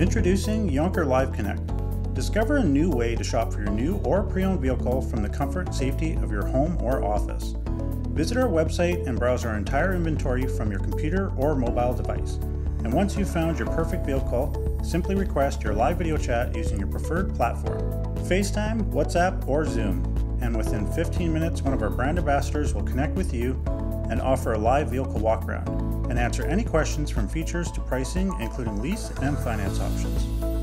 Introducing Jonker Live Connect. Discover a new way to shop for your new or pre owned vehicle from the comfort and safety of your home or office. Visit our website and browse our entire inventory from your computer or mobile device. And once you've found your perfect vehicle, simply request your live video chat using your preferred platform FaceTime, WhatsApp, or Zoom. And within 15 minutes, one of our brand ambassadors will connect with you and offer a live vehicle walkaround and answer any questions from features to pricing, including lease and finance options.